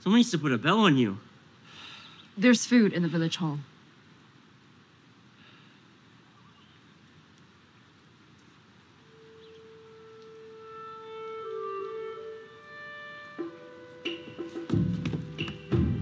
Someone needs to put a bell on you. There's food in the village hall.